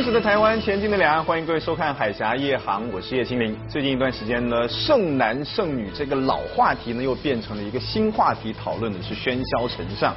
真实的台湾，前进的两岸，欢迎各位收看《海峡夜航》，我是叶青林。最近一段时间呢，剩男剩女这个老话题呢，又变成了一个新话题，讨论的是喧嚣尘上。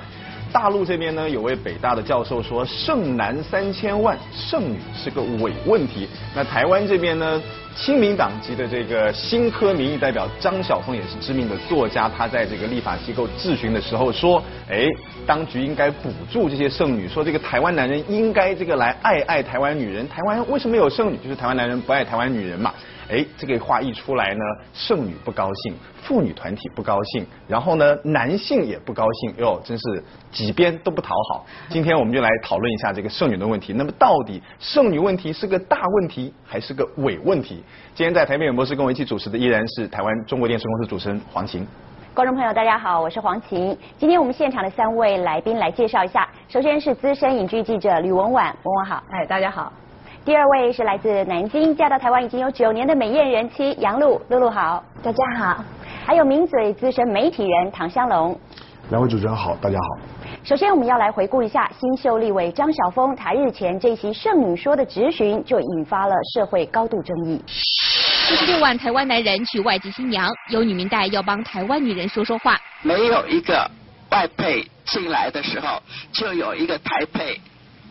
大陆这边呢，有位北大的教授说，剩男三千万，剩女是个伪问题。那台湾这边呢，亲民党籍的这个新科民意代表张晓峰也是知名的作家，他在这个立法机构质询的时候说，哎，当局应该补助这些剩女，说这个台湾男人应该这个来爱爱台湾女人，台湾为什么有剩女？就是台湾男人不爱台湾女人嘛。哎，这个话一出来呢，剩女不高兴，妇女团体不高兴，然后呢，男性也不高兴，哟，真是几边都不讨好。今天我们就来讨论一下这个剩女的问题。那么，到底剩女问题是个大问题还是个伪问题？今天在台北演播室跟我一起主持的依然是台湾中国电视公司主持人黄晴。观众朋友，大家好，我是黄晴。今天我们现场的三位来宾来介绍一下。首先是资深影剧记者吕文婉，文婉好。哎，大家好。第二位是来自南京嫁到台湾已经有九年的美艳人妻杨璐，露露好，大家好。还有名嘴资深媒体人唐香龙，两位主持人好，大家好。首先我们要来回顾一下新秀立委张晓峰，他日前这席剩女说的质询就引发了社会高度争议。四十六万台湾男人娶外籍新娘，有女民代要帮台湾女人说说话。没有一个外配进来的时候，就有一个台配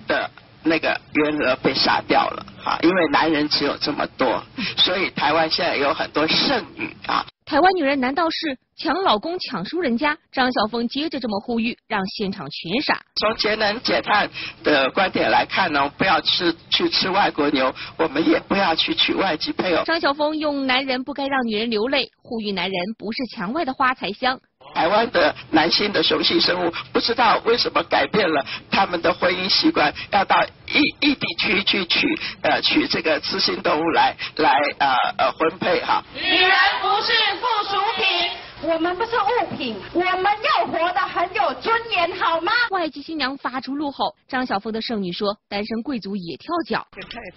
的。那个员额被杀掉了啊，因为男人只有这么多，所以台湾现在有很多剩女啊。台湾女人难道是抢老公抢输人家？张晓峰接着这么呼吁，让现场群傻。从节能减碳的观点来看呢，不要吃去吃外国牛，我们也不要去娶外籍配偶。张晓峰用“男人不该让女人流泪”呼吁男人不是墙外的花才香。台湾的男性的雄性生物不知道为什么改变了他们的婚姻习惯，要到异异地区去取呃取这个雌性动物来来呃呃婚配哈。女人不是附属品，我们不是物品，我们要活得很有尊严，好吗？外籍新娘发出怒吼，张晓峰的剩女说，单身贵族也跳脚，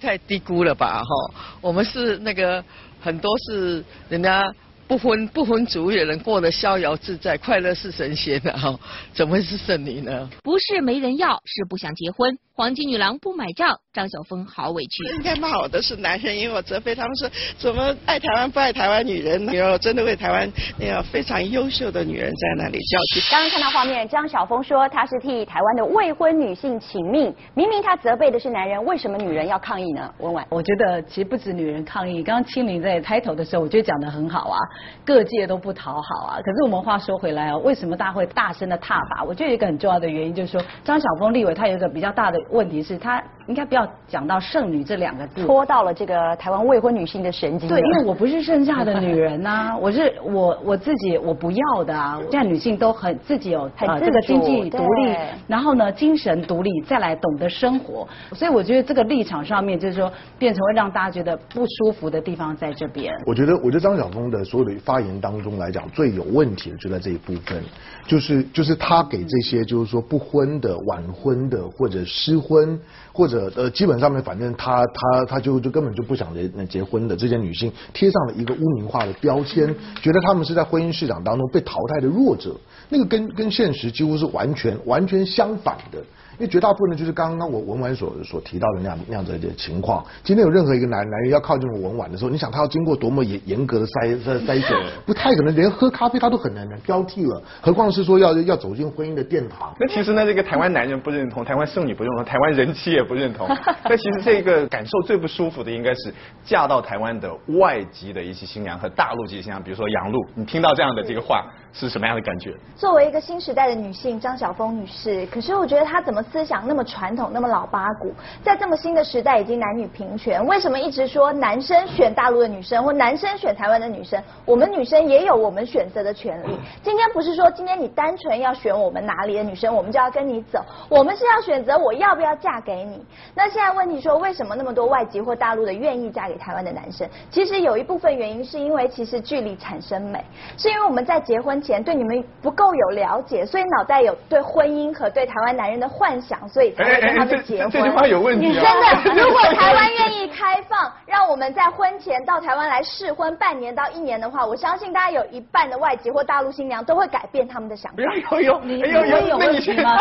太太低估了吧哈？我们是那个很多是人家。不婚不婚族也能过得逍遥自在，快乐是神仙的哈，怎么会是剩女呢？不是没人要，是不想结婚。黄金女郎不买账，张晓峰好委屈。应该骂我的是男人，因为我责备他们说怎么爱台湾不爱台湾女人。你要真的为台湾那样非常优秀的女人在那里叫屈。刚刚看到画面，张晓峰说他是替台湾的未婚女性请命，明明他责备的是男人，为什么女人要抗议呢？文婉，我觉得其实不止女人抗议。刚刚清明在开头的时候，我觉得讲的很好啊，各界都不讨好啊。可是我们话说回来啊，为什么大家会大声的踏伐？我觉得一个很重要的原因就是说，张晓峰立委他有一个比较大的。问题是，他应该不要讲到剩女这两个字，戳到了这个台湾未婚女性的神经。对，因为我不是剩下的女人呐，我是我我自己我不要的啊。现在女性都很自己有很这个经济独立，然后呢精神独立，再来懂得生活。所以我觉得这个立场上面，就是说变成会让大家觉得不舒服的地方在这边。我觉得，我觉得张晓峰的所有的发言当中来讲，最有问题的就在这一部分，就是就是他给这些就是说不婚的、晚婚的或者失。婚或者呃，基本上面反正他他他就就根本就不想结结婚的这些女性贴上了一个污名化的标签，觉得他们是在婚姻市场当中被淘汰的弱者，那个跟跟现实几乎是完全完全相反的。因为绝大部分就是刚刚我文婉所所提到的那样那样子的情况。今天有任何一个男男人要靠近文婉的时候，你想他要经过多么严严格的筛筛筛选，不太可能，连喝咖啡他都很难难挑剔了，何况是说要要走进婚姻的殿堂。那其实呢，这个台湾男人不认同，台湾剩女不认同，台湾人妻也不认同。那其实这个感受最不舒服的，应该是嫁到台湾的外籍的一些新娘和大陆籍新娘，比如说杨璐，你听到这样的这个话是什么样的感觉？作为一个新时代的女性，张晓峰女士，可是我觉得她怎么？思想那么传统，那么老八股，在这么新的时代，已经男女平权，为什么一直说男生选大陆的女生，或男生选台湾的女生？我们女生也有我们选择的权利。今天不是说今天你单纯要选我们哪里的女生，我们就要跟你走，我们是要选择我要不要嫁给你。那现在问题说，为什么那么多外籍或大陆的愿意嫁给台湾的男生？其实有一部分原因是因为其实距离产生美，是因为我们在结婚前对你们不够有了解，所以脑袋有对婚姻和对台湾男人的幻。幻想，所以才会跟他们结婚。这句话有问题。真的，如果台湾愿意开放，让我们在婚前到台湾来试婚半年到一年的话，我相信大家有一半的外籍或大陆新娘都会改变他们的想法。有有有有有问题吗？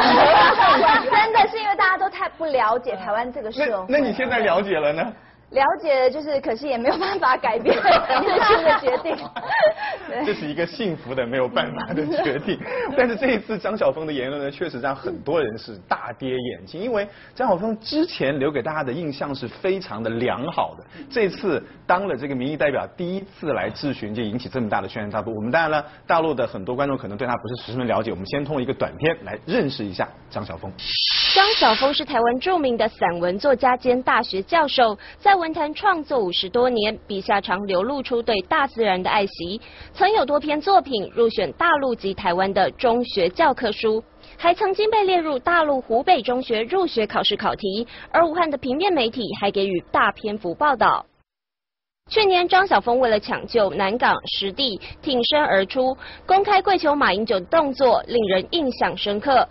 真的是因为大家都太不了解台湾这个社会。那你现在了解了呢？了解就是，可惜也没有办法改变 最新的决定。这是一个幸福的没有办法的决定。但是这一次张晓峰的言论呢，确实让很多人是大跌眼镜，因为张晓峰之前留给大家的印象是非常的良好的。这次当了这个民意代表，第一次来质询，就引起这么大的轩然大波。我们当然了，大陆的很多观众可能对他不是十分了解，我们先通过一个短片来认识一下张晓峰。张晓峰是台湾著名的散文作家兼大学教授，在文坛创作五十多年，笔下常流露出对大自然的爱惜。曾有多篇作品入选大陆及台湾的中学教科书，还曾经被列入大陆湖北中学入学考试考题。而武汉的平面媒体还给予大篇幅报道。去年，张晓峰为了抢救南港实地，挺身而出，公开跪求马英九的动作，令人印象深刻。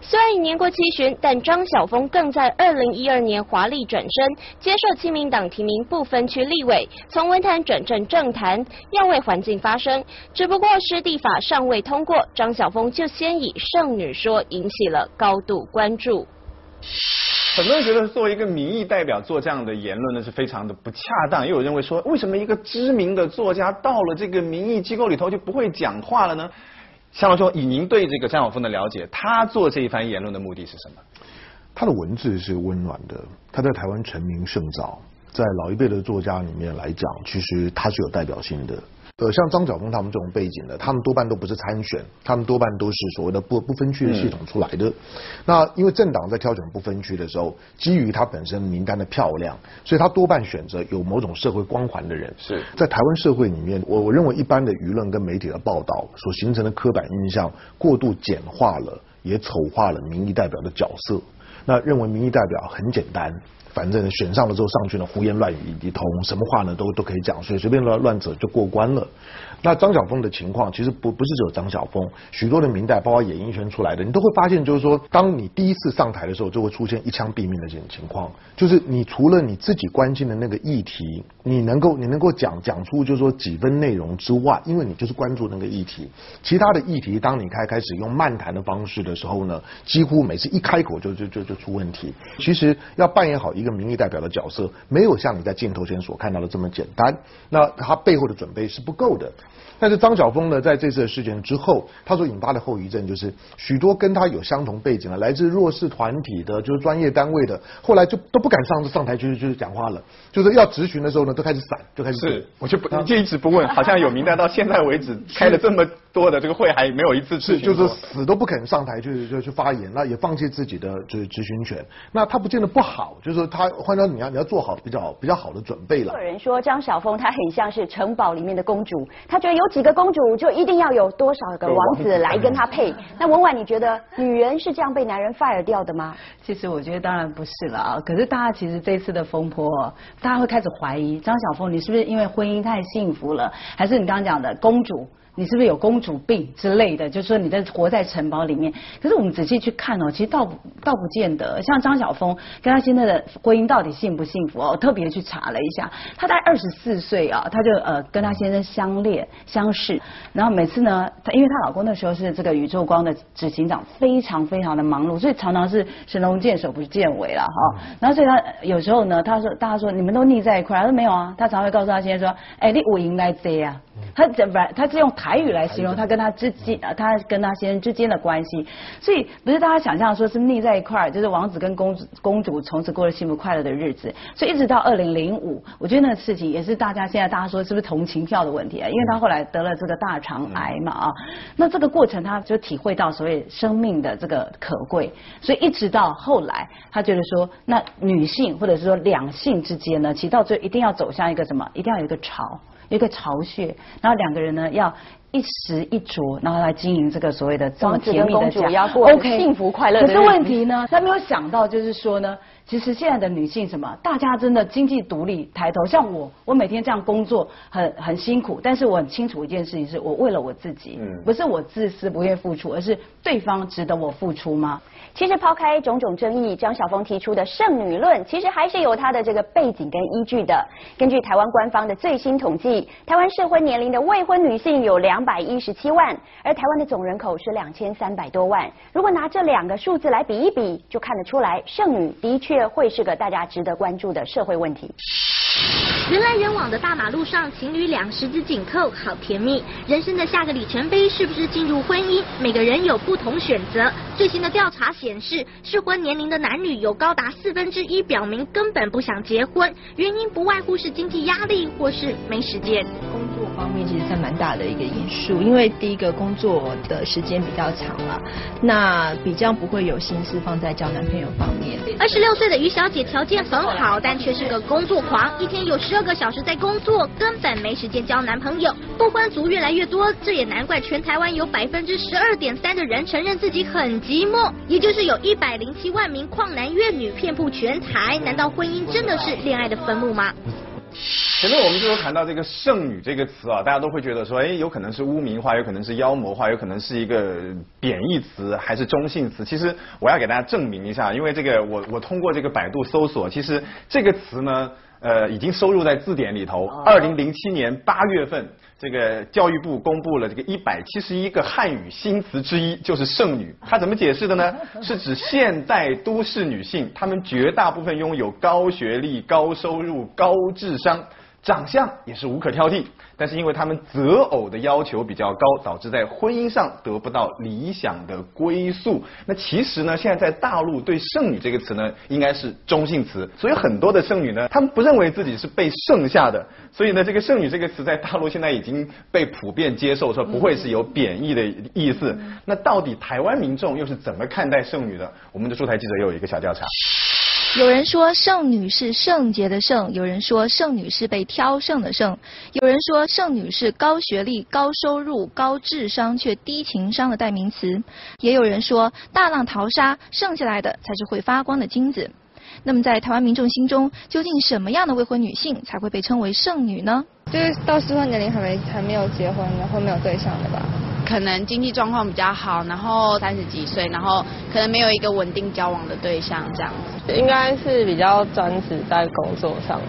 虽然已年过七旬，但张晓峰更在二零一二年华丽转身，接受亲民党提名不分区立委，从文坛转正政坛，要为环境发声。只不过湿地法尚未通过，张晓峰就先以剩女说引起了高度关注。很多人觉得作为一个民意代表做这样的言论呢是非常的不恰当，又有认为说，为什么一个知名的作家到了这个民意机构里头就不会讲话了呢？夏老兄，以您对这个张晓峰的了解，他做这一番言论的目的是什么？他的文字是温暖的，他在台湾成名甚早，在老一辈的作家里面来讲，其实他是有代表性的。呃，像张晓峰他们这种背景的，他们多半都不是参选，他们多半都是所谓的不不分区的系统出来的。那因为政党在挑选不分区的时候，基于他本身名单的漂亮，所以他多半选择有某种社会光环的人。是在台湾社会里面，我我认为一般的舆论跟媒体的报道所形成的刻板印象，过度简化了，也丑化了民意代表的角色。那认为民意代表很简单。反正选上了之后上去呢，胡言乱语一通，什么话呢都都可以讲，所以随便乱乱扯就过关了。那张晓峰的情况其实不不是只有张晓峰，许多的明代，包括演艺圈出来的，你都会发现，就是说，当你第一次上台的时候，就会出现一枪毙命的这种情况。就是你除了你自己关心的那个议题，你能够你能够讲讲出就是说几分内容之外，因为你就是关注那个议题，其他的议题，当你开开始用漫谈的方式的时候呢，几乎每次一开口就就就就出问题。其实要扮演好一个民意代表的角色，没有像你在镜头前所看到的这么简单。那他背后的准备是不够的。但是张晓峰呢，在这次的事件之后，他所引发的后遗症就是许多跟他有相同背景的、来自弱势团体的、就是专业单位的，后来就都不敢上上台去去讲话了，就是要质询的时候呢，都开始散，就开始是，我就不就一直不问，好像有名单到现在为止开了这么多的这个会，还没有一次是就是死都不肯上台去就去发言，那也放弃自己的就是质询权，那他不见得不好，就是说他换成你要你要做好比较比较好的准备了。有人说张晓峰他很像是城堡里面的公主，他觉得有。几个公主就一定要有多少个王子来跟她配？那文婉，你觉得女人是这样被男人 fire 掉的吗？其实我觉得当然不是了啊。可是大家其实这次的风波，大家会开始怀疑张晓峰，你是不是因为婚姻太幸福了，还是你刚刚讲的公主？你是不是有公主病之类的？就是说你在活在城堡里面。可是我们仔细去看哦，其实倒倒不见得。像张晓峰跟他现在的婚姻到底幸不幸福哦？我特别去查了一下，他在二十四岁啊，他就呃跟他先生相恋相识，然后每次呢，他因为他老公那时候是这个宇宙光的执行长，非常非常的忙碌，所以常常是神龙见首不见尾了哈。然后所以他有时候呢，他说大家说你们都腻在一块，他说没有啊，他常会告诉他先生说，哎，你我赢来接啊。他怎么？他是用台语来形容他跟他之间，他跟他先生之间的关系。所以不是大家想象说是腻在一块儿，就是王子跟公主公主从此过了幸福快乐的日子。所以一直到二零零五，我觉得那个事情也是大家现在大家说是不是同情票的问题啊？因为他后来得了这个大肠癌嘛啊。那这个过程他就体会到所谓生命的这个可贵。所以一直到后来，他觉得说，那女性或者是说两性之间呢，其实到最后一定要走向一个什么？一定要有一个一个巢穴，然后两个人呢要一时一着，然后来经营这个所谓的这么甜蜜的家 OK 幸福快乐可是问题呢，他没有想到就是说呢，其实现在的女性什么，大家真的经济独立抬头。像我，我每天这样工作很很辛苦，但是我很清楚一件事情，是我为了我自己，嗯不是我自私不愿付出，而是对方值得我付出吗？其实抛开种种争议，张晓峰提出的剩女论，其实还是有他的这个背景跟依据的。根据台湾官方的最新统计，台湾适婚年龄的未婚女性有两百一十七万，而台湾的总人口是两千三百多万。如果拿这两个数字来比一比，就看得出来，剩女的确会是个大家值得关注的社会问题。人来人往的大马路上，情侣俩十指紧扣，好甜蜜。人生的下个里程碑是不是进入婚姻？每个人有不同选择。最新的调查显示，适婚年龄的男女有高达四分之一表明根本不想结婚，原因不外乎是经济压力或是没时间。工作方面其实占蛮大的一个因数，因为第一个工作的时间比较长了，那比较不会有心思放在交男朋友方面。二十六岁的于小姐条件很好，但却是个工作狂，一天有十二个小时在工作，根本没时间交男朋友。不婚族越来越多，这也难怪全台湾有百分之十二点三的人承认自己很寂寞，也就是有一百零七万名旷男怨女遍布全台。难道婚姻真的是恋爱的坟墓吗？前面我们就有谈到这个“剩女”这个词啊，大家都会觉得说，哎，有可能是污名化，有可能是妖魔化，有可能是一个贬义词，还是中性词。其实我要给大家证明一下，因为这个我我通过这个百度搜索，其实这个词呢，呃，已经收入在字典里头。二零零七年八月份，这个教育部公布了这个一百七十一个汉语新词之一，就是“剩女”。它怎么解释的呢？是指现代都市女性，她们绝大部分拥有高学历、高收入、高智商。长相也是无可挑剔，但是因为他们择偶的要求比较高，导致在婚姻上得不到理想的归宿。那其实呢，现在在大陆对“剩女”这个词呢，应该是中性词，所以很多的剩女呢，她们不认为自己是被剩下的，所以呢，这个“剩女”这个词在大陆现在已经被普遍接受，说不会是有贬义的意思。那到底台湾民众又是怎么看待剩女的？我们的驻台记者又有一个小调查。有人说剩女是圣洁的圣，有人说剩女是被挑剩的剩，有人说剩女是高学历、高收入、高智商却低情商的代名词，也有人说大浪淘沙，剩下来的才是会发光的金子。那么在台湾民众心中，究竟什么样的未婚女性才会被称为剩女呢？就是到适婚年龄还没还没有结婚的或没有对象的吧。可能经济状况比较好，然后三十几岁，然后可能没有一个稳定交往的对象这样子。应该是比较专职在工作上，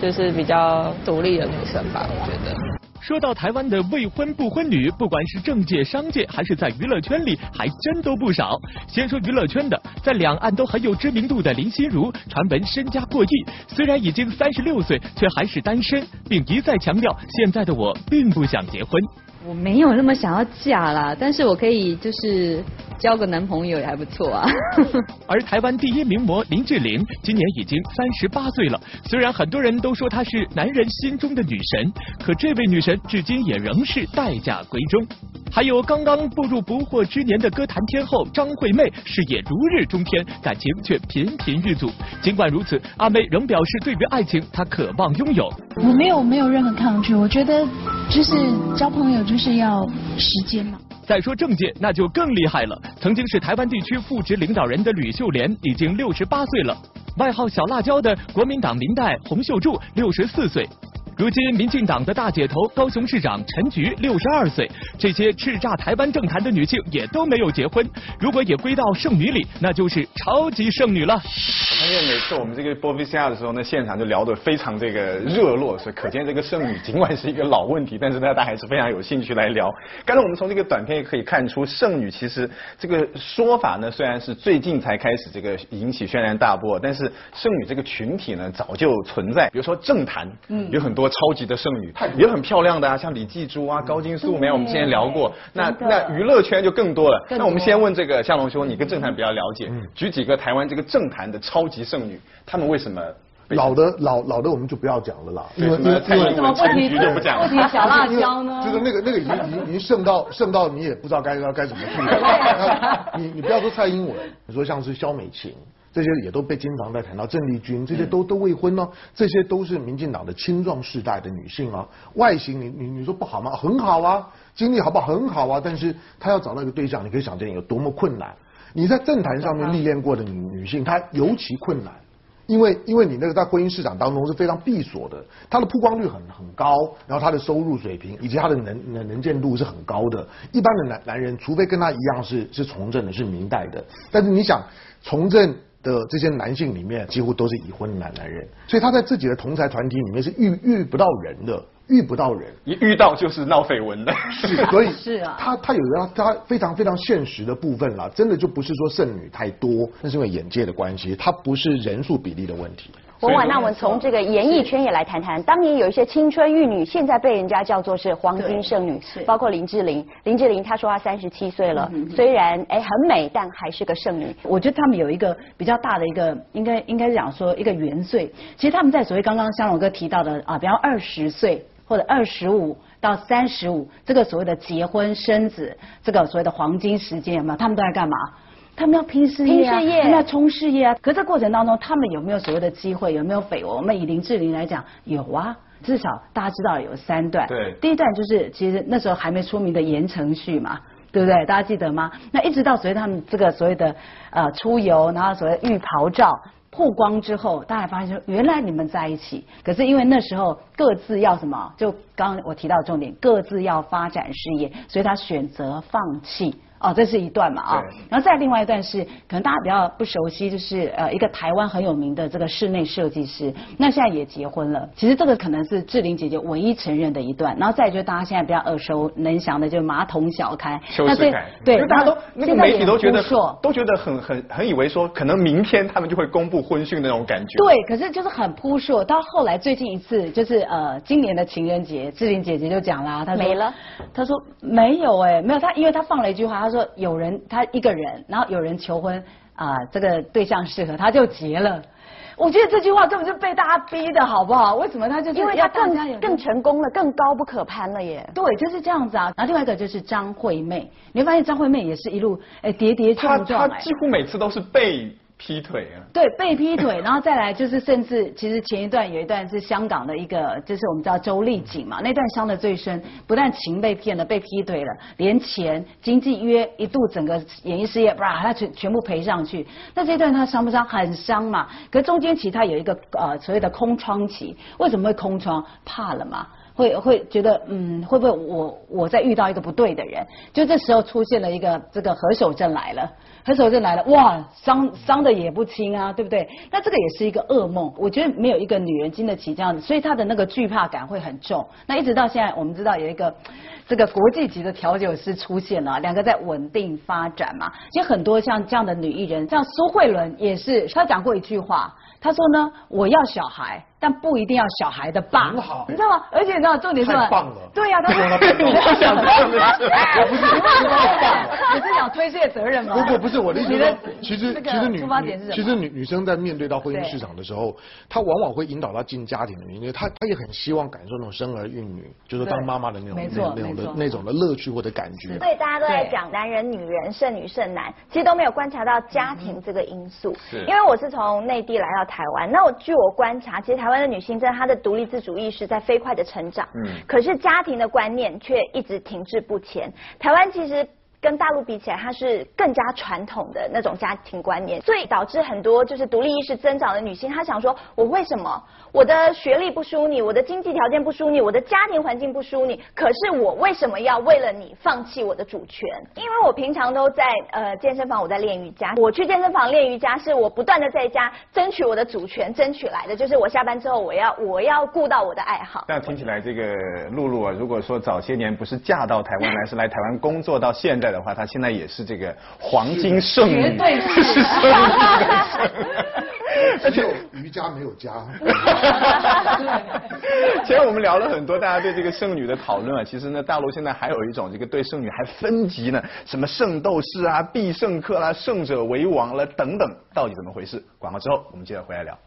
就是比较独立的女生吧，我觉得。说到台湾的未婚不婚女，不管是政界、商界，还是在娱乐圈里，还真都不少。先说娱乐圈的，在两岸都很有知名度的林心如，传闻身家过亿，虽然已经三十六岁，却还是单身，并一再强调，现在的我并不想结婚。我没有那么想要嫁啦，但是我可以就是交个男朋友也还不错啊。而台湾第一名模林志玲今年已经三十八岁了，虽然很多人都说她是男人心中的女神，可这位女神至今也仍是待嫁闺中。还有刚刚步入不惑之年的歌坛天后张惠妹，事业如日中天，感情却频频遇阻。尽管如此，阿妹仍表示，对于爱情，她渴望拥有。我没有没有任何抗拒，我觉得就是交朋友就是是要时间嘛。再说政界，那就更厉害了。曾经是台湾地区副职领导人的吕秀莲已经六十八岁了，外号小辣椒的国民党明代洪秀柱六十四岁。如今，民进党的大姐头高雄市长陈菊六十二岁，这些叱咤台湾政坛的女性也都没有结婚。如果也归到剩女里，那就是超级剩女了。我发现每次我们这个播 VCR 的时候呢，现场就聊得非常这个热络，所以可见这个剩女尽管是一个老问题，但是呢，大家还是非常有兴趣来聊。刚才我们从这个短片也可以看出，剩女其实这个说法呢，虽然是最近才开始这个引起轩然大波，但是剩女这个群体呢，早就存在。比如说政坛，嗯，有很多。超级的剩女也很漂亮的啊，像李继珠啊、高金素梅，我们之前聊过。那那娱乐圈就更多了。那我们先问这个向龙兄，你跟政坛比较了解，举几个台湾这个政坛的超级剩女，他们为什么？老的老老的我们就不要讲了啦，因为因为蔡英文、陈菊就不讲了。不提小辣椒呢？就是那个那个已经已经已经剩到剩到你也不知道该该该怎么处理。你你不要说蔡英文，你说像是肖美琴。这些也都被经常在谈到郑丽君，这些都都未婚哦，这些都是民进党的青壮世代的女性啊，外形你你你说不好吗？很好啊，经历好不好？很好啊，但是她要找到一个对象，你可以想见有多么困难。你在政坛上面历练过的女女性，她尤其困难。因为因为你那个在婚姻市场当中是非常闭锁的，她的曝光率很很高，然后她的收入水平以及她的能能能见度是很高的。一般的男男人，除非跟她一样是是从政的，是明代的，但是你想从政的这些男性里面，几乎都是已婚男男人，所以他在自己的同才团体里面是遇遇不到人的。遇不到人，一遇到就是闹绯闻的，是，所以 是啊，他他有他他非常非常现实的部分啦，真的就不是说剩女太多，那是因为眼界的关系，他不是人数比例的问题。文婉，那我们从这个演艺圈也来谈谈，当年有一些青春玉女，现在被人家叫做是黄金剩女，包括林志玲。林志玲她说她三十七岁了，虽然哎很美，但还是个剩女。我觉得他们有一个比较大的一个，应该应该是讲说一个原罪。其实他们在所谓刚刚香龙哥提到的啊，比方二十岁。或者二十五到三十五，这个所谓的结婚生子，这个所谓的黄金时间有没有？他们都在干嘛？他们要拼事业啊，他们要冲事业啊。可这过程当中，他们有没有所谓的机会？有没有绯闻？我们以林志玲来讲，有啊，至少大家知道有三段。对，第一段就是其实那时候还没出名的言承旭嘛，对不对？大家记得吗？那一直到所以他们这个所谓的呃出游，然后所谓浴袍照。曝光之后，大家发现说，原来你们在一起，可是因为那时候各自要什么？就刚刚我提到重点，各自要发展事业，所以他选择放弃。哦，这是一段嘛啊，然后再另外一段是可能大家比较不熟悉，就是呃一个台湾很有名的这个室内设计师，那现在也结婚了。其实这个可能是志玲姐姐唯一承认的一段。然后再就是大家现在比较耳熟能详的，就是马桶小开。邱世凯。对，大家都那个媒体都觉得都觉得很很很以为说，可能明天他们就会公布婚讯那种感觉。对，可是就是很扑朔。到后来最近一次就是呃今年的情人节，志玲姐姐就讲啦，她说没了，她说没有哎，没有她，因为她放了一句话，她。说有人他一个人，然后有人求婚啊，这个对象适合，他就结了。我觉得这句话根本就被大家逼的好不好？为什么他就是因为他更更成功了，更高不可攀了耶？对，就是这样子啊。然后另外一个就是张惠妹，你会发现张惠妹也是一路哎跌跌撞撞，她几乎每次都是被。劈腿啊！对，被劈腿，然后再来就是，甚至其实前一段有一段是香港的一个，就是我们知道周丽景嘛，那段伤的最深，不但情被骗了，被劈腿了，连钱、经济约一度整个演艺事业，哇，他全全部赔上去。那这段他伤不伤？很伤嘛。可中间其实他有一个呃所谓的空窗期，为什么会空窗？怕了嘛？会会觉得嗯，会不会我我在遇到一个不对的人？就这时候出现了一个这个何守正来了。何守正来了，哇，伤伤的也不轻啊，对不对？那这个也是一个噩梦，我觉得没有一个女人经得起这样子，所以她的那个惧怕感会很重。那一直到现在，我们知道有一个这个国际级的调酒师出现了，两个在稳定发展嘛。其实很多像这样的女艺人，像苏慧伦也是，她讲过一句话，她说呢，我要小孩。但不一定要小孩的爸，很好，你知道吗？而且你知道重点是太棒了，对呀，他说我想这样子，我不是，你是想推卸责任吗？不不不是我的意思说，其实其实女女其实女女生在面对到婚姻市场的时候，她往往会引导她进家庭的原因，她她也很希望感受那种生儿育女，就是当妈妈的那种那种那种的那种的乐趣或者感觉。所以大家都在讲男人、女人、剩女、剩男，其实都没有观察到家庭这个因素。因为我是从内地来到台湾，那我据我观察，其实台台湾的女性在她的独立自主意识在飞快的成长，嗯，可是家庭的观念却一直停滞不前。台湾其实。跟大陆比起来，它是更加传统的那种家庭观念，所以导致很多就是独立意识增长的女性，她想说：我为什么我的学历不输你，我的经济条件不输你，我的家庭环境不输你，可是我为什么要为了你放弃我的主权？因为我平常都在呃健身房，我在练瑜伽。我去健身房练瑜伽，是我不断的在家争取我的主权，争取来的。就是我下班之后，我要我要顾到我的爱好。那听起来，这个露露啊，如果说早些年不是嫁到台湾来，是来台湾工作到现在。的话，她现在也是这个黄金剩女，绝对是剩女。而且瑜伽没有家。其实我们聊了很多，大家对这个剩女的讨论啊。其实呢，大陆现在还有一种这个对剩女还分级呢，什么圣斗士啊、必胜客啦、胜者为王了等等，到底怎么回事？广告之后我们接着回来聊。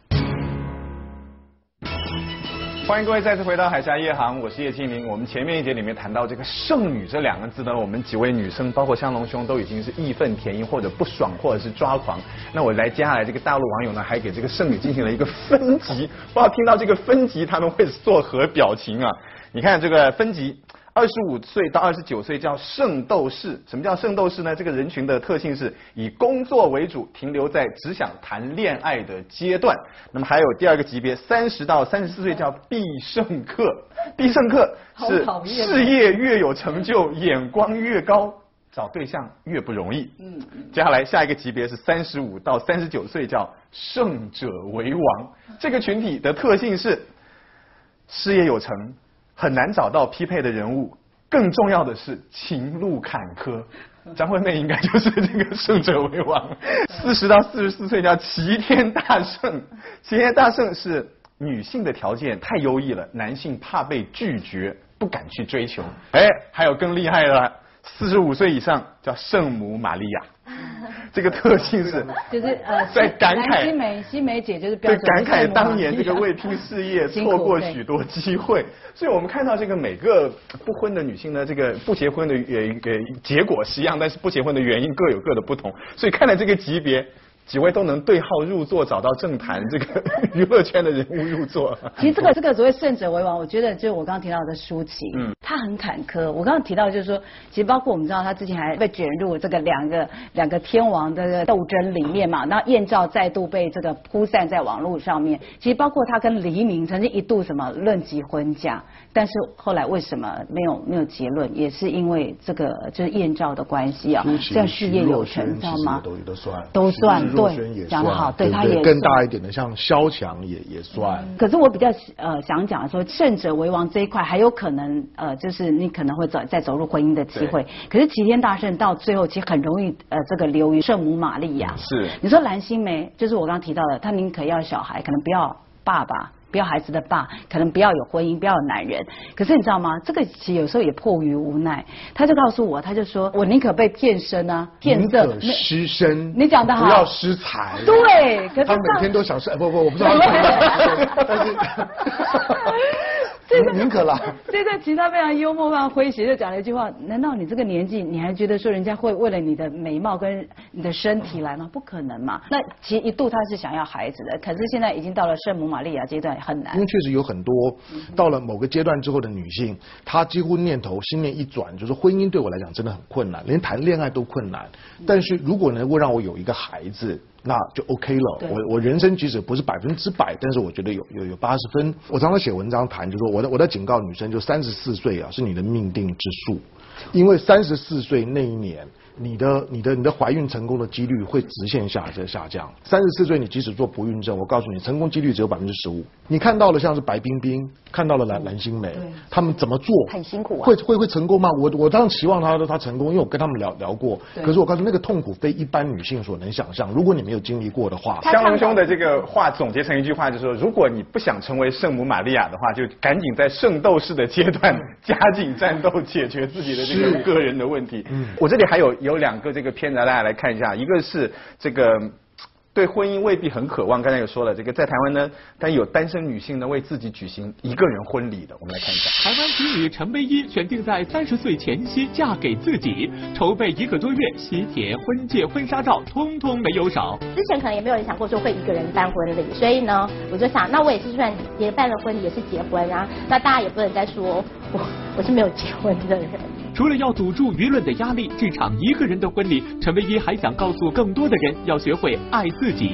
欢迎各位再次回到海峡夜航，我是叶庆林。我们前面一节里面谈到这个“剩女”这两个字呢，我们几位女生，包括香龙兄，都已经是义愤填膺，或者不爽，或者是抓狂。那我来接下来这个大陆网友呢，还给这个“剩女”进行了一个分级，不知道听到这个分级他们会作何表情啊？你看这个分级。二十五岁到二十九岁叫圣斗士，什么叫圣斗士呢？这个人群的特性是以工作为主，停留在只想谈恋爱的阶段。那么还有第二个级别，三十到三十四岁叫必胜客，必胜客是事业越有成就，眼光越高，找对象越不容易。嗯，接下来下一个级别是三十五到三十九岁叫胜者为王，这个群体的特性是事业有成。很难找到匹配的人物，更重要的是情路坎坷。张惠妹应该就是这个胜者为王。四十到四十四岁叫齐天大圣，齐天大圣是女性的条件太优异了，男性怕被拒绝，不敢去追求。哎，还有更厉害的，四十五岁以上叫圣母玛利亚。这个特性是，就是呃，在感慨西梅西梅姐就是对感慨当年这个 未拼事业错过许多机会，所以我们看到这个每个不婚的女性呢，这个不结婚的呃呃结果是一样，但是不结婚的原因各有各的不同，所以看来这个级别。几位都能对号入座，找到政坛这个 娱乐圈的人物入座。其实这个这个所谓胜者为王，我觉得就是我刚刚提到的舒淇，嗯，她很坎坷。我刚刚提到就是说，其实包括我们知道她之前还被卷入这个两个两个天王的斗争里面嘛，那艳照再度被这个铺散在网络上面。其实包括她跟黎明曾经一度什么论及婚嫁，但是后来为什么没有没有结论，也是因为这个就是艳照的关系啊，这样事业有成，知道吗？都算，都算。对，讲得好，对他也更大一点的，像萧强也也算。可是我比较呃想讲说，胜者为王这一块还有可能呃，就是你可能会走再走入婚姻的机会。可是齐天大圣到最后其实很容易呃这个流于圣母玛利亚。是。你说蓝心湄，就是我刚刚提到的，她宁可要小孩，可能不要爸爸。不要孩子的爸，可能不要有婚姻，不要有男人。可是你知道吗？这个其实有时候也迫于无奈。他就告诉我，他就说我宁可被骗身啊，骗色失身。你讲的好，不要失财。对，可是他每天都想是，不不，我不知道。但是。宁可了。这个其实他非常幽默、非常诙谐，就讲了一句话：难道你这个年纪，你还觉得说人家会为了你的美貌跟你的身体来吗？不可能嘛。那其实一度他是想要孩子的，可是现在已经到了圣母玛利亚阶段，很难。因为确实有很多到了某个阶段之后的女性，她几乎念头心念一转，就是婚姻对我来讲真的很困难，连谈恋爱都困难。但是如果能够让我有一个孩子。那就 OK 了。我我人生即使不是百分之百，但是我觉得有有有八十分。我常常写文章谈，就说我在我在警告女生，就三十四岁啊是你的命定之数，因为三十四岁那一年。你的你的你的怀孕成功的几率会直线下在下降。三十四岁你即使做不孕症，我告诉你，成功几率只有百分之十五。你看到了像是白冰冰，看到了蓝蓝心湄，他们怎么做？很辛苦啊。会会会成功吗？我我当然期望他他成功，因为我跟他们聊聊过。可是我告诉你，那个痛苦非一般女性所能想象。如果你没有经历过的话，香龙兄的这个话总结成一句话，就是说，如果你不想成为圣母玛利亚的话，就赶紧在圣斗士的阶段 加紧战斗，解决自己的这个个人的问题。我这里还有有两个这个。片子大家来看一下，一个是这个对婚姻未必很渴望，刚才也说了，这个在台湾呢，但有单身女性呢为自己举行一个人婚礼的，我们来看一下。台湾情侣陈薇依选定在三十岁前夕嫁给自己，筹备一个多月，喜帖、婚戒、婚纱照，通通没有少。之前可能也没有人想过说会一个人办婚礼，所以呢，我就想，那我也是算也办了婚礼，也是结婚啊，那大家也不能再说我我是没有结婚的人。除了要堵住舆论的压力，这场一个人的婚礼，陈唯一还想告诉更多的人，要学会爱自己。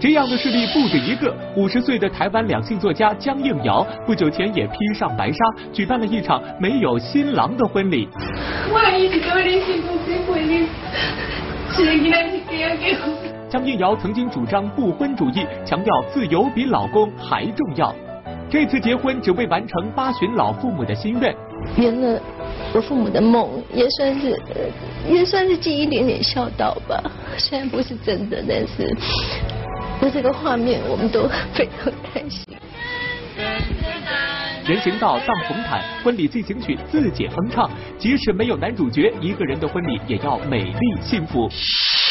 这样的事例不止一个。五十岁的台湾两性作家江映瑶，不久前也披上白纱，举办了一场没有新郎的婚礼。江映瑶曾经主张不婚主义，强调自由比老公还重要。这次结婚只为完成八旬老父母的心愿。圆了我父母的梦，也算是也算是尽一点点孝道吧。虽然不是真的，但是 那这个画面我们都非常开心。人行道荡红毯，婚礼进行曲自解哼唱，即使没有男主角，一个人的婚礼也要美丽幸福。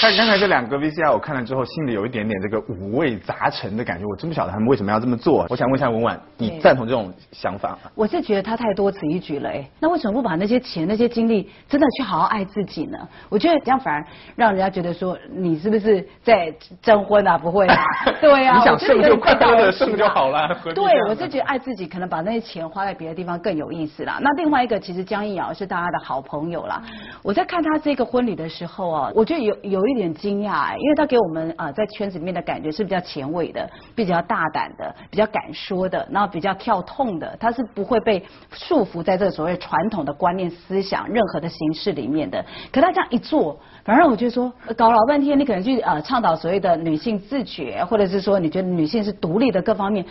看刚才这两个 VCR，我看了之后，心里有一点点这个五味杂陈的感觉。我真不晓得他们为什么要这么做。我想问一下文婉，你赞同这种想法吗？我是觉得他太多此一举了，哎，那为什么不把那些钱、那些精力真的去好好爱自己呢？我觉得这样反而让人家觉得说你是不是在征婚啊？不会啊，对啊，你想胜就快乐胜就好了。对，我是觉得爱自己，可能把那些钱花在别的地方更有意思啦。那另外一个，其实江一瑶是大家的好朋友啦。我在看他这个婚礼的时候啊，我觉得有有一点惊讶。因为他给我们啊在圈子里面的感觉是比较前卫的，比较大胆的，比较敢说的，然后比较跳痛的，他是不会被束缚在这个所谓传统的观念思想任何的形式里面的。可他这样一做，反而我觉得说搞老半天，你可能去呃倡导所谓的女性自觉，或者是说你觉得女性是独立的各方面，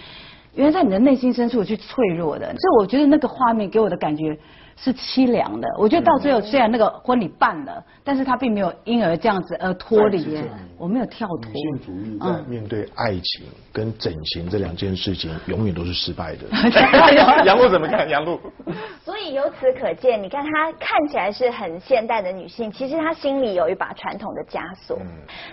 原来在你的内心深处去脆弱的。所以我觉得那个画面给我的感觉。是凄凉的，我觉得到最后虽然那个婚礼办了，但是他并没有因而这样子而脱离，我没有跳脱。女性主义在面对爱情跟整形这两件事情，永远都是失败的。杨璐怎么看？杨璐？所以由此可见，你看她看起来是很现代的女性，其实她心里有一把传统的枷锁。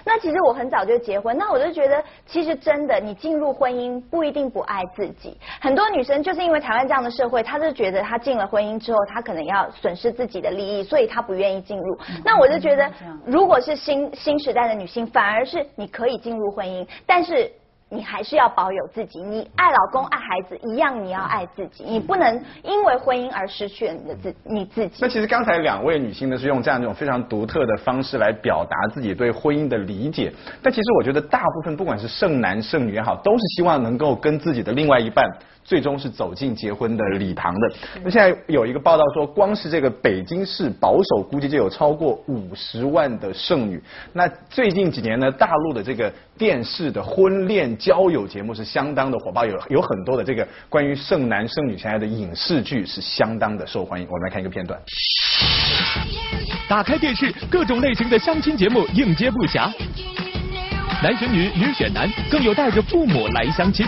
那其实我很早就结婚，那我就觉得，其实真的，你进入婚姻不一定不爱自己。很多女生就是因为台湾这样的社会，她就觉得她进了婚姻之后，她她可能要损失自己的利益，所以她不愿意进入。那我就觉得，如果是新新时代的女性，反而是你可以进入婚姻，但是。你还是要保有自己，你爱老公爱孩子一样，你要爱自己，你不能因为婚姻而失去了你的自你自己。那其实刚才两位女性呢是用这样一种非常独特的方式来表达自己对婚姻的理解，但其实我觉得大部分不管是剩男剩女也好，都是希望能够跟自己的另外一半最终是走进结婚的礼堂的。那现在有一个报道说，光是这个北京市保守估计就有超过五十万的剩女。那最近几年呢，大陆的这个电视的婚恋。交友节目是相当的火爆，有有很多的这个关于剩男剩女相爱的影视剧是相当的受欢迎。我们来看一个片段。打开电视，各种类型的相亲节目应接不暇，男选女，女选男，更有带着父母来相亲。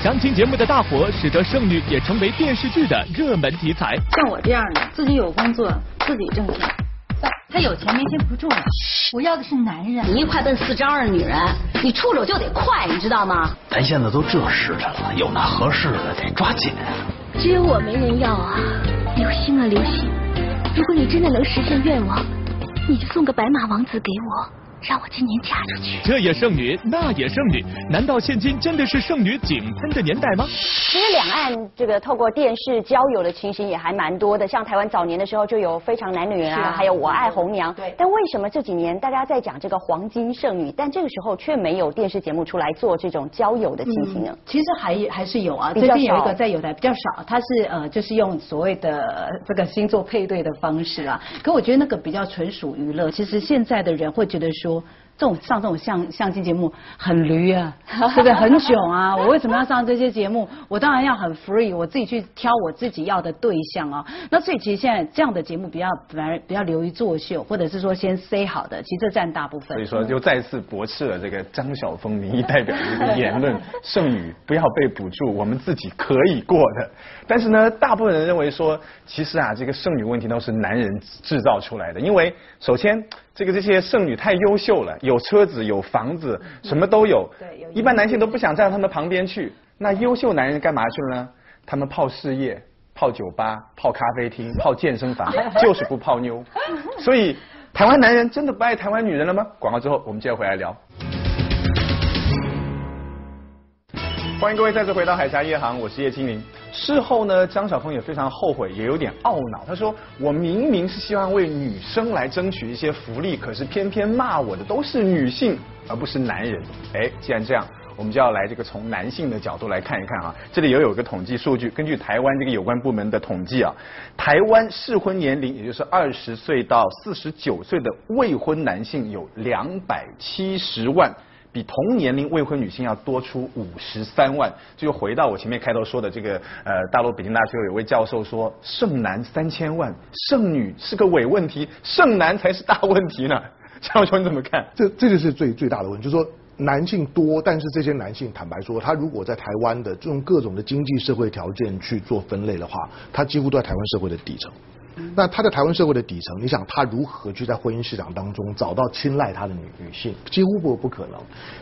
相亲节目的大火，使得剩女也成为电视剧的热门题材。像我这样的，自己有工作，自己挣钱。他有钱没钱不重要，我要的是男人。你一快奔四张二的女人，你出手就得快，你知道吗？咱现在都这时辰了，有那合适的得抓紧啊。只有我没人要啊，流星啊流星，如果你真的能实现愿望，你就送个白马王子给我。让我今年嫁出去。这也剩女，那也剩女，难道现今真的是剩女井喷的年代吗？其实两岸这个透过电视交友的情形也还蛮多的，像台湾早年的时候就有非常男女人啊，还有我爱红娘。对。但为什么这几年大家在讲这个黄金剩女，但这个时候却没有电视节目出来做这种交友的情形呢？其实还还是有啊，最近有一个在有台比较少，它是呃就是用所谓的这个星座配对的方式啊，可我觉得那个比较纯属娱乐。其实现在的人会觉得说。说这种上这种相相亲节目很驴啊，对不对？很囧啊！我为什么要上这些节目？我当然要很 free，我自己去挑我自己要的对象啊。那所以其实现在这样的节目比较反而比较流于作秀，或者是说先 say 好的，其实这占大部分。所以说就再次驳斥了这个张晓峰民意代表的一个言论：剩女不要被补助，我们自己可以过的。但是呢，大部分人认为说，其实啊，这个剩女问题都是男人制造出来的，因为首先。这个这些剩女太优秀了，有车子有房子，什么都有。对，一般男性都不想站到他们旁边去。那优秀男人干嘛去了呢？他们泡事业、泡酒吧、泡咖啡厅、泡健身房，就是不泡妞。所以，台湾男人真的不爱台湾女人了吗？广告之后，我们接着回来聊。欢迎各位再次回到海峡夜航，我是叶青林。事后呢，张晓峰也非常后悔，也有点懊恼。他说：“我明明是希望为女生来争取一些福利，可是偏偏骂我的都是女性，而不是男人。”哎，既然这样，我们就要来这个从男性的角度来看一看啊。这里也有一个统计数据，根据台湾这个有关部门的统计啊，台湾适婚年龄也就是二十岁到四十九岁的未婚男性有两百七十万。比同年龄未婚女性要多出五十三万，就回到我前面开头说的这个呃，大陆北京大学有位教授说，剩男三千万，剩女是个伪问题，剩男才是大问题呢。张文雄你怎么看？这这就是最最大的问题，就是说男性多，但是这些男性坦白说，他如果在台湾的这种各种的经济社会条件去做分类的话，他几乎都在台湾社会的底层。那他在台湾社会的底层，你想他如何去在婚姻市场当中找到青睐他的女女性，几乎不不可能。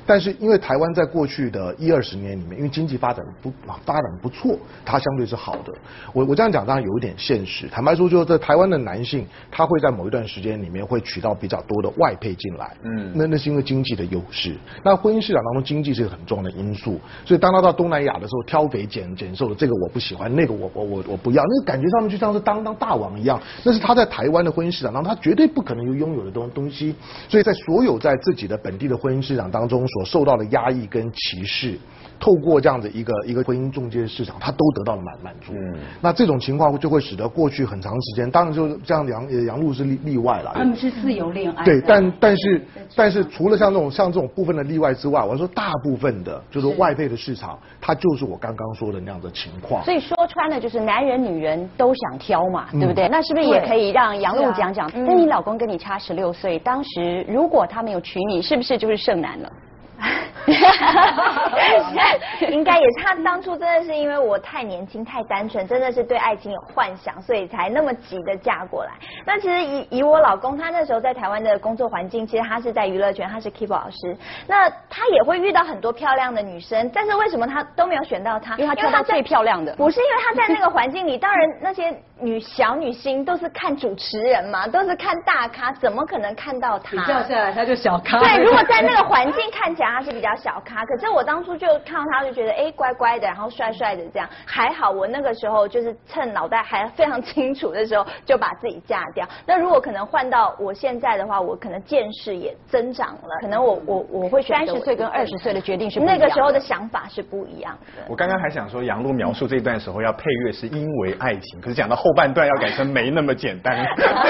但是因为台湾在过去的一二十年里面，因为经济发展不发展不错，它相对是好的。我我这样讲当然有一点现实。坦白说，就是在台湾的男性，他会在某一段时间里面会娶到比较多的外配进来。嗯，那那是因为经济的优势。那婚姻市场当中经济是一个很重要的因素。所以当他到东南亚的时候，挑肥拣拣瘦的，这个我不喜欢，那个我我我我不要，那个感觉上面就像是当当大王一样。样那是他在台湾的婚姻市场当中，他绝对不可能有拥有的东东西。所以在所有在自己的本地的婚姻市场当中所受到的压抑跟歧视，透过这样的一个一个婚姻中介市场，他都得到了满满足。嗯，那这种情况就会使得过去很长时间，当然就是这样杨杨璐是例例外了。他们是自由恋爱。对，但但是但是除了像这种像这种部分的例外之外，我说大部分的就是外配的市场，它就是我刚刚说的那样的情况。所以说穿了就是男人女人都想挑嘛，对不对？那是不是也可以让杨璐讲讲？那你老公跟你差十六岁，当时如果他没有娶你，是不是就是剩男了？应该也是，他当初真的是因为我太年轻、太单纯，真的是对爱情有幻想，所以才那么急的嫁过来。那其实以以我老公，他那时候在台湾的工作环境，其实他是在娱乐圈，他是 keyboard 老师。那他也会遇到很多漂亮的女生，但是为什么他都没有选到他？因为他挑到最漂亮的。不是因为他在那个环境里，当然那些女小女星都是看主持人嘛，都是看大咖，怎么可能看到他？比较下来他就小咖。对，如果在那个环境看起来他是比较小咖，可是我当初就看到他就觉得哎乖乖的，然后帅帅的这样，还好我那个时候就是趁脑袋还非常清楚的时候就把自己嫁掉。那如果可能换到我现在的话，我可能见识也增长了，可能我我我会三十岁跟二十岁的决定是那个时候的想法是不一样的。我刚刚还想说杨璐描述这段时候要配乐是因为爱情，可是讲到后半段要改成没那么简单。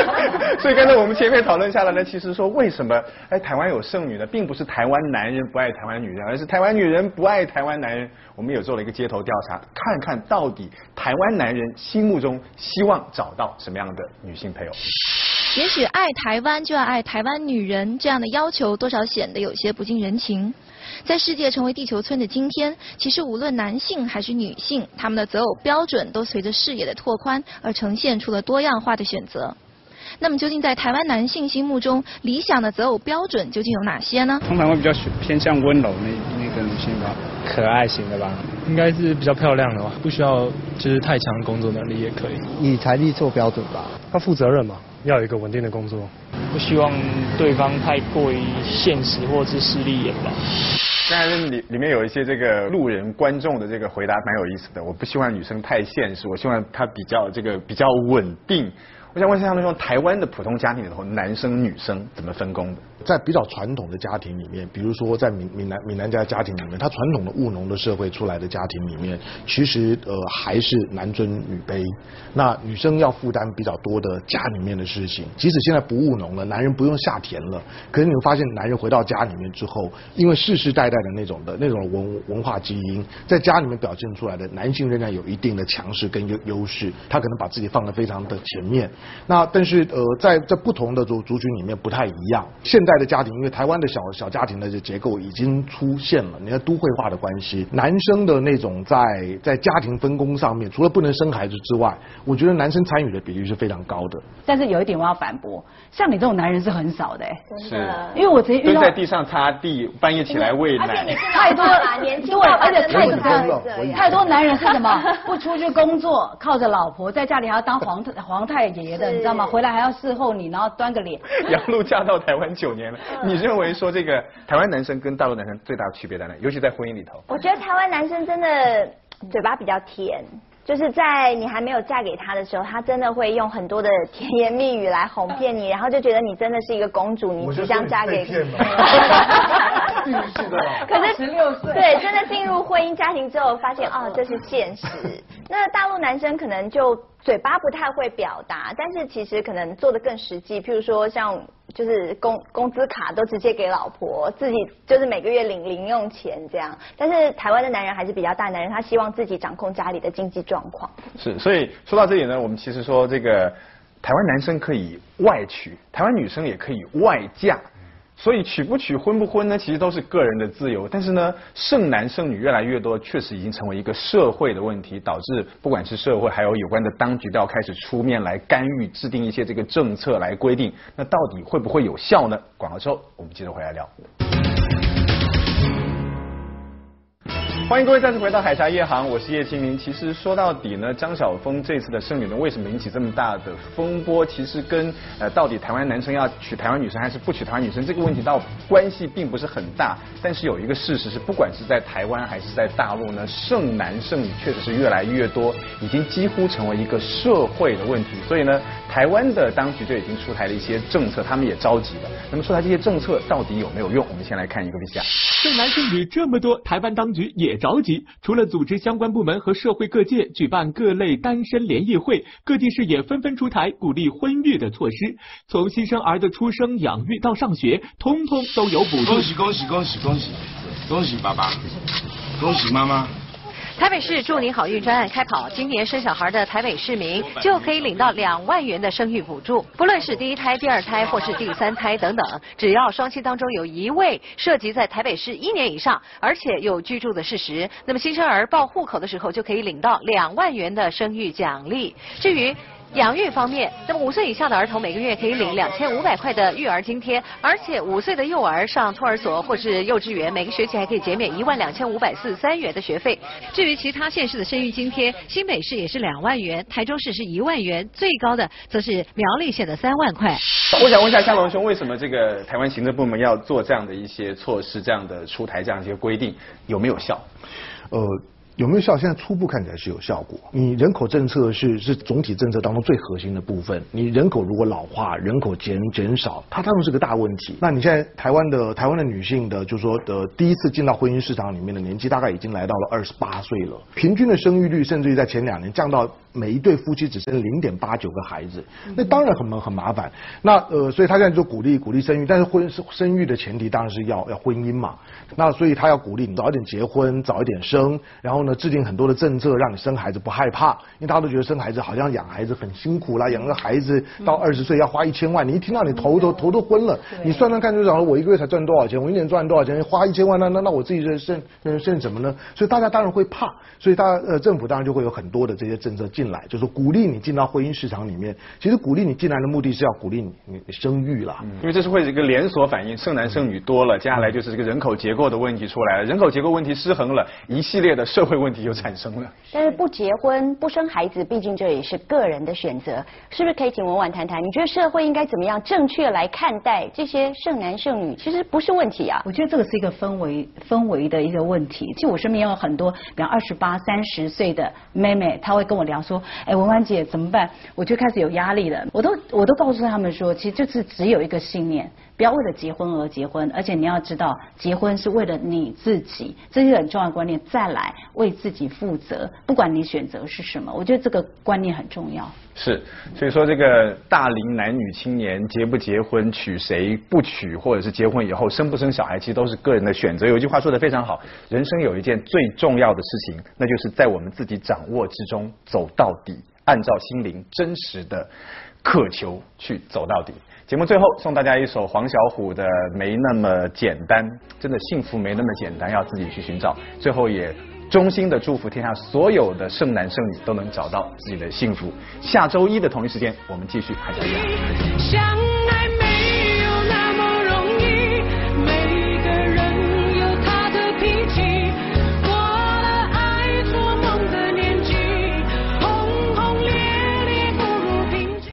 所以刚才我们前面讨论下来呢，其实说为什么哎台湾有剩女呢，并不是台湾男人不爱台湾女人，而是台湾女人不爱台湾男人。我们也做了一个街头调查，看看到底台湾男人心目中希望找到什么样的女性配偶。也许爱台湾就要爱台湾女人这样的要求，多少显得有些不近人情。在世界成为地球村的今天，其实无论男性还是女性，他们的择偶标准都随着视野的拓宽而呈现出了多样化的选择。那么，究竟在台湾男性心目中，理想的择偶标准究竟有哪些呢？通常会比较偏向温柔那那个女性吧，可爱型的吧，应该是比较漂亮的吧，不需要就是太强的工作能力也可以。以财力做标准吧，要负责任嘛，要有一个稳定的工作，不希望对方太过于现实或者是势利眼吧。刚才里里面有一些这个路人观众的这个回答蛮有意思的，我不希望女生太现实，我希望她比较这个比较稳定。我想问一下，那台湾的普通家庭里头，男生女生怎么分工的？在比较传统的家庭里面，比如说在闽闽南闽南家家庭里面，他传统的务农的社会出来的家庭里面，其实呃还是男尊女卑。那女生要负担比较多的家里面的事情，即使现在不务农了，男人不用下田了，可是你会发现，男人回到家里面之后，因为世世代代的那种的那种文文化基因，在家里面表现出来的男性仍然有一定的强势跟优优势，他可能把自己放得非常的前面。那但是呃在在不同的族族群里面不太一样，现在。的家庭，因为台湾的小小家庭的这结构已经出现了，你看都会化的关系，男生的那种在在家庭分工上面，除了不能生孩子之外，我觉得男生参与的比例是非常高的。但是有一点我要反驳，像你这种男人是很少的，是，因为我直接蹲在地上擦地，半夜起来喂奶，太多了，年轻对，而且太多太多男人是什么？不出去工作，靠着老婆，在家里还要当皇太皇太爷的，你知道吗？回来还要伺候你，然后端个脸。杨璐嫁到台湾九年了。你认为说这个台湾男生跟大陆男生最大的区别在哪？尤其在婚姻里头，我觉得台湾男生真的嘴巴比较甜，就是在你还没有嫁给他的时候，他真的会用很多的甜言蜜语来哄骗你，然后就觉得你真的是一个公主，你即将嫁给。可是十六岁，对，真的进入婚姻家庭之后，发现哦，这是现实。那大陆男生可能就嘴巴不太会表达，但是其实可能做的更实际，譬如说像。就是工工资卡都直接给老婆，自己就是每个月领零用钱这样。但是台湾的男人还是比较大男人，他希望自己掌控家里的经济状况。是，所以说到这里呢，我们其实说这个台湾男生可以外娶，台湾女生也可以外嫁。所以娶不娶、婚不婚呢，其实都是个人的自由。但是呢，剩男剩女越来越多，确实已经成为一个社会的问题，导致不管是社会还有有关的当局都要开始出面来干预，制定一些这个政策来规定。那到底会不会有效呢？广告之后我们接着回来聊。欢迎各位再次回到海峡夜航，我是叶青明。其实说到底呢，张晓峰这次的剩女论为什么引起这么大的风波？其实跟呃到底台湾男生要娶台湾女生还是不娶台湾女生这个问题倒关系并不是很大。但是有一个事实是，不管是在台湾还是在大陆呢，剩男剩女确实是越来越多，已经几乎成为一个社会的问题。所以呢，台湾的当局就已经出台了一些政策，他们也着急了。那么出台这些政策到底有没有用？我们先来看一个 V 下。剩男剩女这么多，台湾当局也着急。除了组织相关部门和社会各界举办各类单身联谊会，各地市也纷纷出台鼓励婚育的措施。从新生儿的出生、养育到上学，通通都有补助。恭喜恭喜恭喜恭喜！恭喜爸爸，恭喜妈妈。台北市祝您好运专案开跑，今年生小孩的台北市民就可以领到两万元的生育补助。不论是第一胎、第二胎或是第三胎等等，只要双亲当中有一位涉及在台北市一年以上，而且有居住的事实，那么新生儿报户口的时候就可以领到两万元的生育奖励。至于养育方面，那么五岁以下的儿童每个月可以领两千五百块的育儿津贴，而且五岁的幼儿上托儿所或是幼稚园，每个学期还可以减免一万两千五百四十三元的学费。至于其他县市的生育津贴，新北市也是两万元，台中市是一万元，最高的则是苗栗县的三万块。我想问一下夏龙兄，为什么这个台湾行政部门要做这样的一些措施，这样的出台这样一些规定，有没有效？呃。有没有效？现在初步看起来是有效果。你人口政策是是总体政策当中最核心的部分。你人口如果老化，人口减减少，它当然是个大问题。那你现在台湾的台湾的女性的，就是说的第一次进到婚姻市场里面的年纪，大概已经来到了二十八岁了。平均的生育率，甚至于在前两年降到每一对夫妻只生零点八九个孩子。那当然很很麻烦。那呃，所以他现在就鼓励鼓励生育，但是婚生育的前提当然是要要婚姻嘛。那所以他要鼓励你早一点结婚，早一点生，然后。呢，制定很多的政策，让你生孩子不害怕，因为大家都觉得生孩子好像养孩子很辛苦啦，养个孩子到二十岁要花一千万，你一听到你头都头都昏了。你算算看，就讲我一个月才赚多少钱，我一年赚多少钱，花一千万，那那那我自己的剩剩什么呢？所以大家当然会怕，所以大呃政府当然就会有很多的这些政策进来，就是鼓励你进到婚姻市场里面。其实鼓励你进来的目的是要鼓励你你生育啦，因为这是会是一个连锁反应，剩男剩女多了，接下来就是这个人口结构的问题出来了，人口结构问题失衡了，一系列的社会。问题就产生了。但是不结婚不生孩子，毕竟这也是个人的选择，是不是可以请文婉谈谈？你觉得社会应该怎么样正确来看待这些剩男剩女？其实不是问题啊。我觉得这个是一个氛围氛围的一个问题。其实我身边有很多，比方二十八、三十岁的妹妹，她会跟我聊说：“哎，文婉姐怎么办？”我就开始有压力了。我都我都告诉他们说，其实就是只有一个信念。不要为了结婚而结婚，而且你要知道，结婚是为了你自己，这是很重要的观念。再来为自己负责，不管你选择是什么，我觉得这个观念很重要。是，所以说这个大龄男女青年结不结婚、娶谁不娶，或者是结婚以后生不生小孩，其实都是个人的选择。有一句话说的非常好，人生有一件最重要的事情，那就是在我们自己掌握之中走到底，按照心灵真实的渴求去走到底。节目最后送大家一首黄小琥的《没那么简单》，真的幸福没那么简单，要自己去寻找。最后也衷心的祝福天下所有的剩男剩女都能找到自己的幸福。下周一的同一时间，我们继续海家一